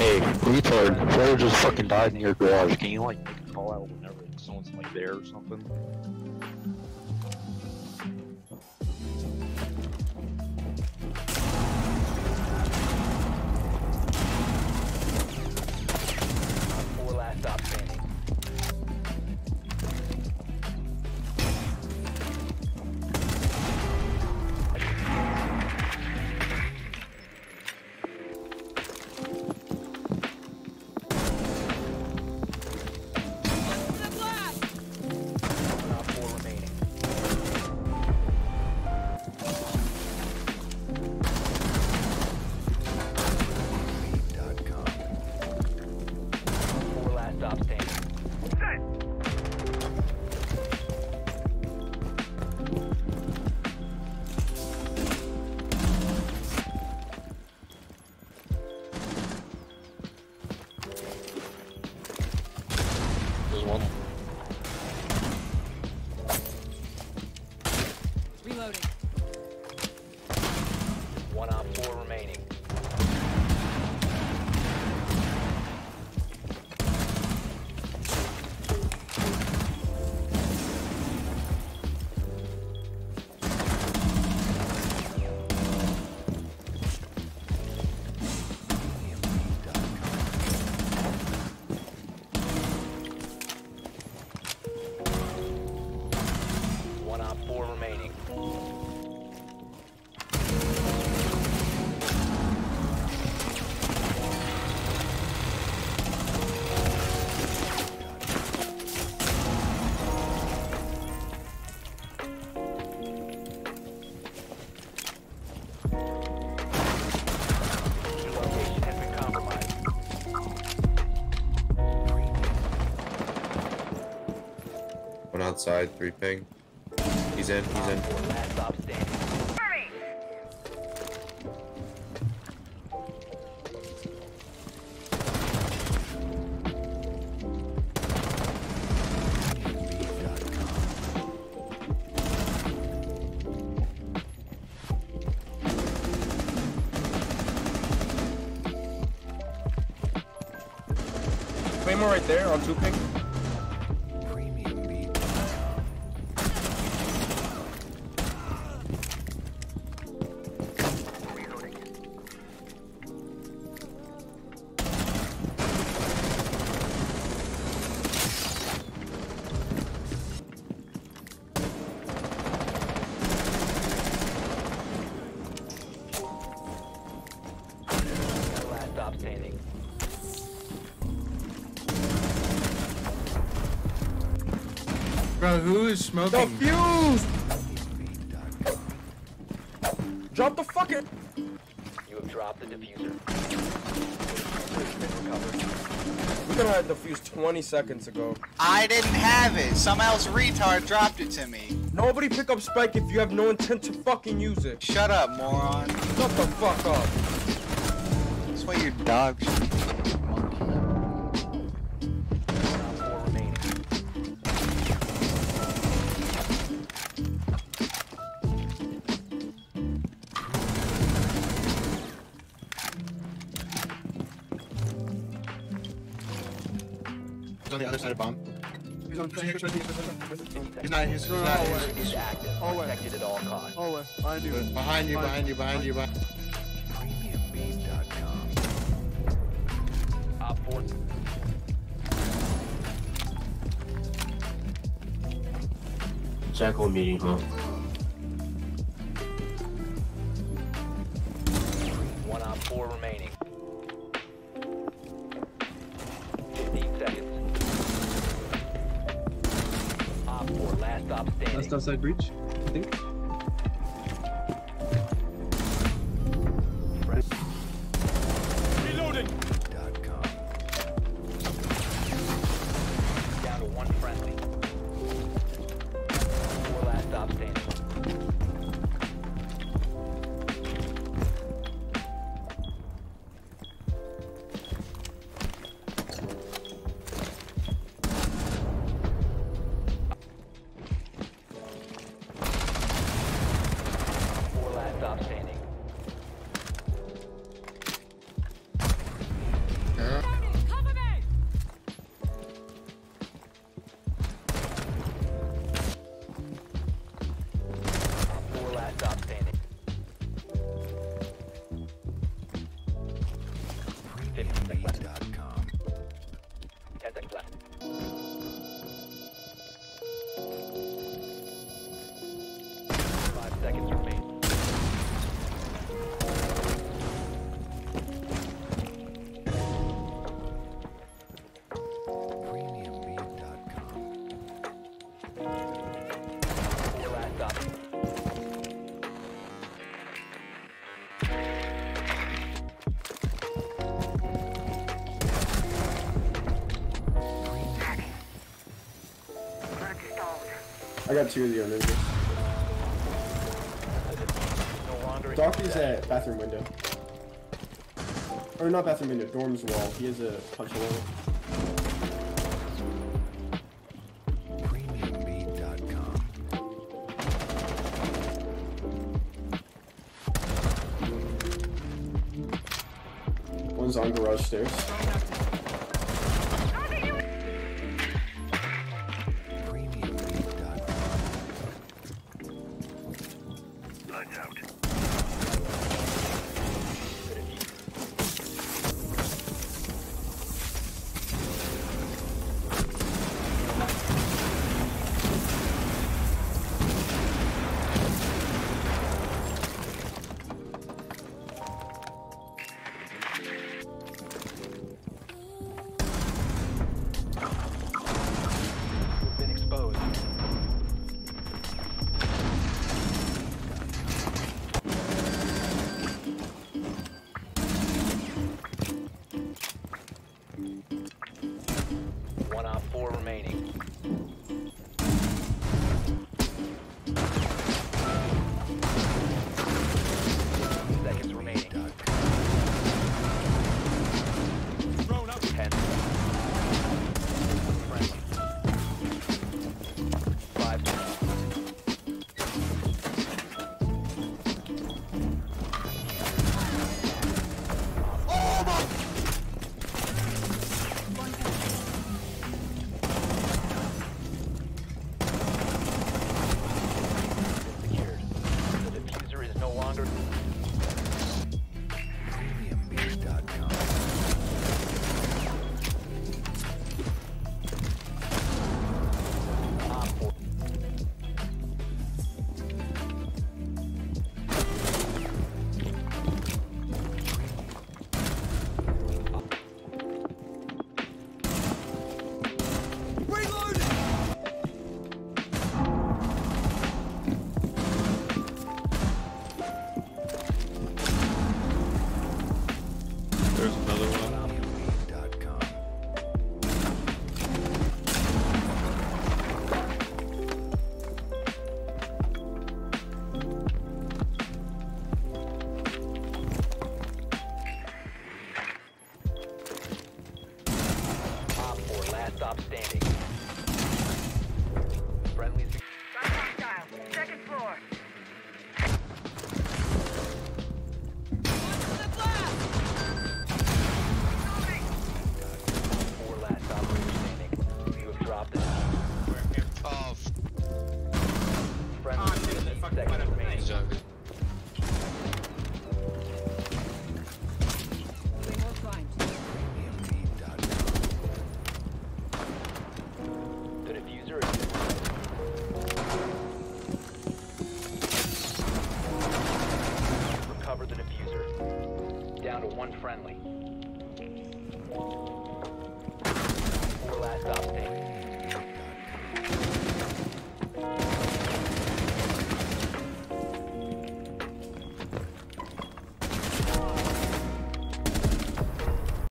Hey, retard, whoever just fucking died in your garage, can you like make a call out whenever someone's like there or something? Reloading. Outside, three ping. He's in, he's in. Claymore right there on two ping. Last stop standing. Bro, who is smoking? The fuse! Drop the fucking. You have dropped the defuser. Defuser has been recovered. We could have had the fuse 20 seconds ago. I didn't have it. Some else retard dropped it to me. Nobody pick up spike if you have no intent to fucking use it. Shut up, moron. Shut the fuck up. That's why your dog shit. One op four remaining. He's on the other side of bomb. He's on. He's not. He's, not, he's Is active. Always. Protected at all costs. Always. Behind you. Behind you, behind you, behind you, behind Op Jackal meeting, huh? One op four remaining. Fifteen seconds. Op four last stop standing. Last outside breach, I think. I got two of the owners. No longer in Doc is at bathroom window. Or not bathroom window, dorm's wall. He has a punch hole. One's on garage stairs. Defuser. Down to one friendly. Four last stop.